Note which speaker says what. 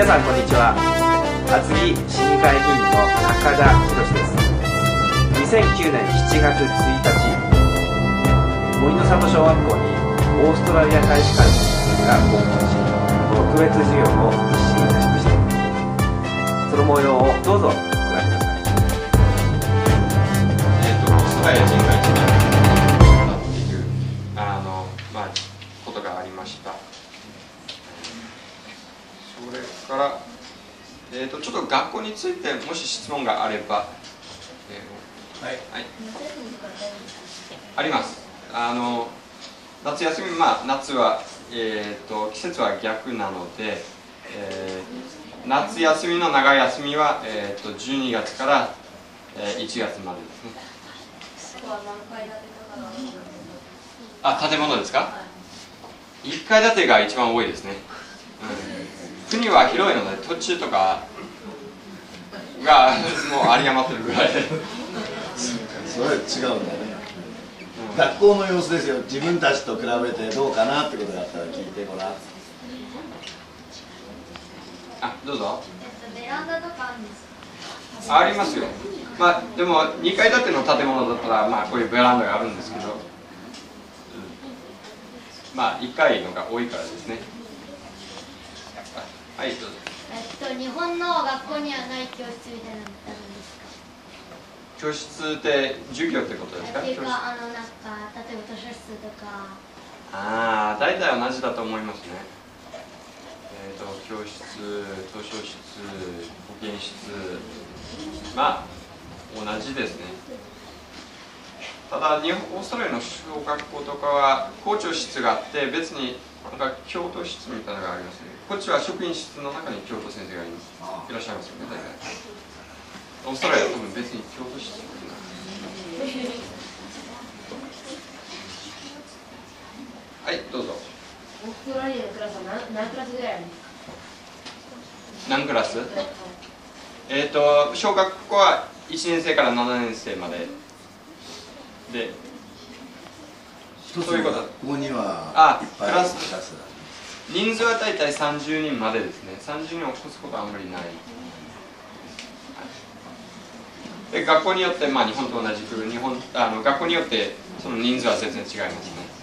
Speaker 1: 皆さんこんにちは。厚木市議会議員の高田博です。2009年7月1日森の里小学校にオーストラリア大使館が訪問し特別授業を実施いたしました。その模様をどうぞご覧ください。
Speaker 2: えーと、オーストラリア人が一年だっていうあの、まあ、ことがありました。それから、えーと、ちょっと学校についてもし質問があれば、えーはい、はい、あります。あの夏休み、まあ、夏は、えーと、季節は逆なので、えー、夏休みの長い休みは、えー、と12月からえー、1月までですね。あ建物ですか？1階建てが一番多いですね、うん、国は広いので土地とかがもう有り余ってるぐらい。
Speaker 3: それ違うんだね、うん、学校の様子ですよ。自分たちと比べてどうかなってことがあったら聞いてごらん。
Speaker 2: あどうぞ。
Speaker 4: ベランダとかあるんです
Speaker 2: か？ありますよ。まあでも2階建ての建物だったらまあこういうベランダがあるんですけど、うん、まあ1階のが多いからですねはいどうぞ。
Speaker 4: えっと日本の学校にはない教室みたいなのってあるんですか？
Speaker 2: 教室って授業ってことですか？
Speaker 4: っていうかあのなんか例えば図書室とか。
Speaker 2: ああ大体同じだと思いますね。えっ、ー、と教室図書室保健室。まあ同じですね。ただ日本オーストラリアの小学校とかは校長室があって別になんか教頭室みたいなのがありますね。こっちは職員室の中に教頭先生がいいらっしゃいますよね大体。オーストラリアは多分別に教頭室はいどうぞ。
Speaker 5: オーストラリアのクラスは何何クラスぐらいあるんです？か
Speaker 2: 何クラス？えっ、ー、と小学校は1年生から7年生まで。で
Speaker 3: そういうことここには
Speaker 2: あクラス人数は大体30人までですね。30人を越すことはあんまりない。で学校によって、まあ、日本と同じく日本あの学校によってその人数は全然違いますね